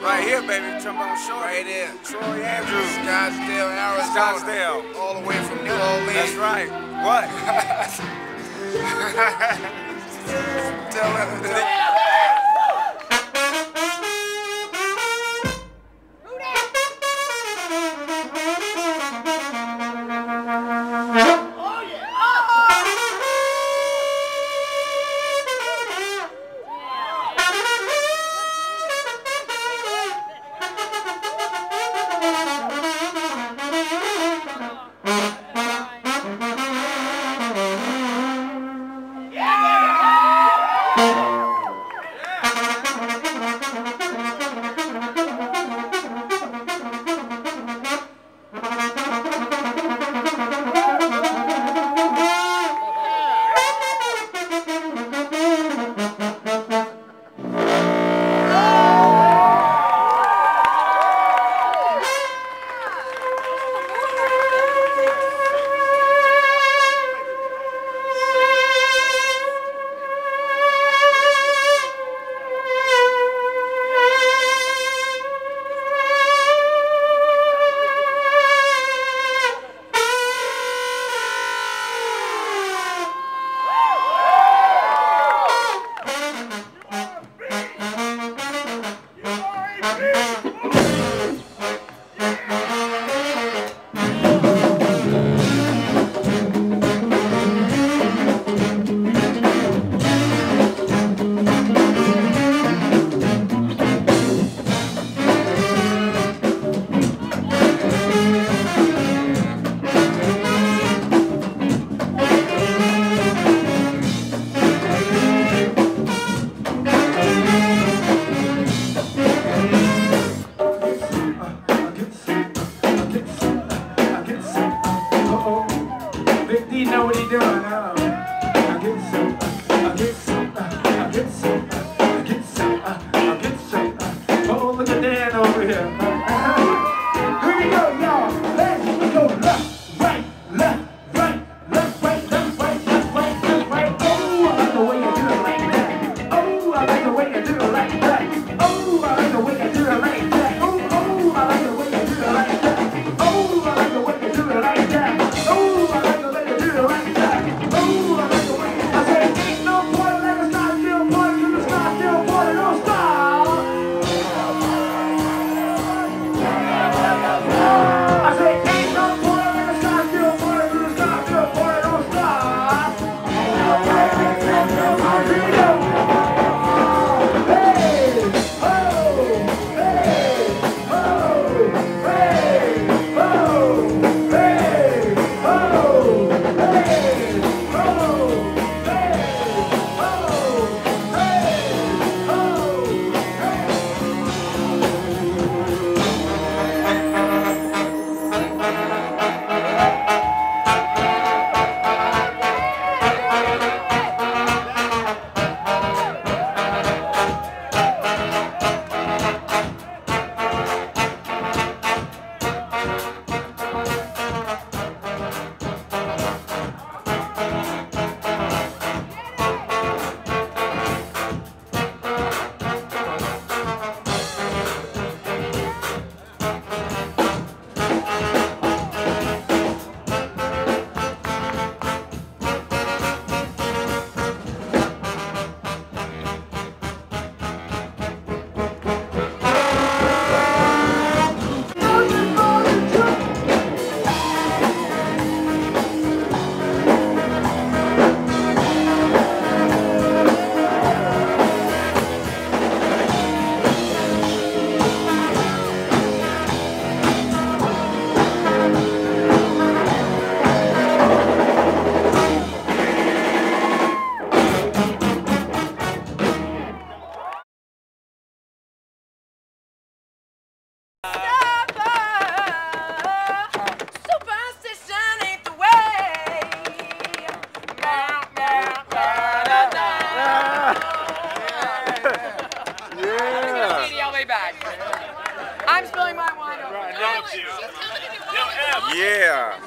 Right here, baby, Trombone Shorty. Right there. Troy Andrews. Scottsdale, Arizona. Scottsdale. All the way from New Orleans. That's right. What? Tell her. Yeah.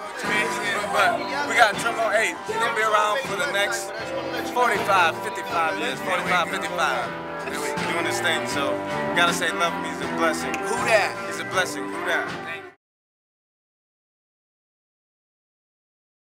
But we got Tremolo 8. He's going to be around for the next 45, 55 years. 45, 55. We're doing this thing, so gotta say love music, is a blessing. Who that? It's a blessing. Who that?